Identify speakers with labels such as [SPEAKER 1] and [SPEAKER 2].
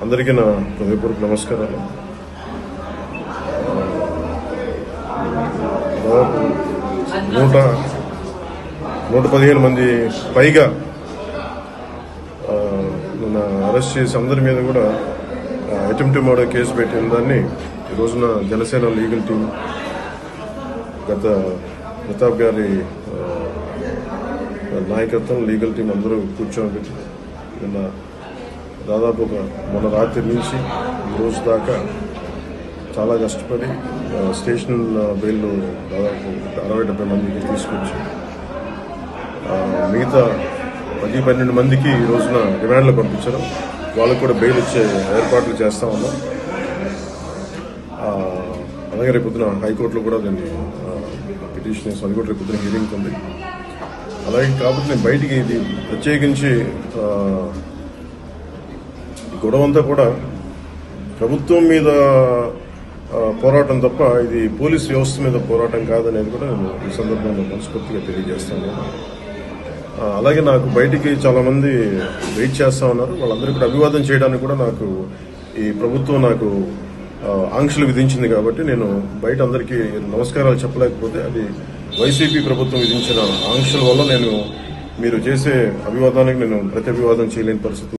[SPEAKER 1] అందరికీ నా హృదయపూర్వక నమస్కారాలు. దాదాపు నూట నూట పదిహేను మంది పైగా ఆ, నిన్న అరెస్ట్ చేసి అందరి మీద కూడా అటెంప్ట్ మర్డర్ కేసు పెట్టిన దాన్ని ఈ రోజున జనసేన లీగల్ టీం గత ప్రతాప్ గారి నాయకత్వం లీగల్ టీం అందరూ కూర్చోబెట్టి నిన్న దాదాపు ఒక మొన్న రాత్రి నుంచి రోజు దాకా చాలా కష్టపడి స్టేషన్ బెయిల్లో దాదాపు అరవై డెబ్బై మందికి తీసుకొచ్చి మిగతా పది పన్నెండు మందికి ఈ రోజున డిమాండ్లో పంపించడం వాళ్ళకు కూడా బెయిల్ ఇచ్చే ఏర్పాట్లు చేస్తా ఉన్నాం. అలాగే రేపు పొద్దున హైకోర్టులో కూడా దాన్ని పిటిషన్ వేసి అది కూడా రేపు పొద్దున హీరింగ్ ఉంది. అలాగే కాబట్టి నేను బయటికి ఇది ప్రత్యేకించి గొడవ అంతా కూడా ప్రభుత్వం మీద పోరాటం తప్ప ఇది పోలీస్ వ్యవస్థ మీద పోరాటం కాదనేది కూడా నేను ఈ సందర్భంలో మనస్ఫూర్తిగా తెలియజేస్తాను. అలాగే నాకు బయటికి చాలామంది వెయిట్ చేస్తా ఉన్నారు. వాళ్ళందరికీ కూడా అభివాదం చేయడానికి కూడా నాకు ఈ ప్రభుత్వం నాకు ఆంక్షలు విధించింది కాబట్టి నేను బయట అందరికీ నమస్కారాలు చెప్పలేకపోతే అది వైసీపీ ప్రభుత్వం విధించిన ఆంక్షల వల్ల నేను మీరు చేసే అభివాదానికి నేను ప్రతి అభివాదం చేయలేని పరిస్థితి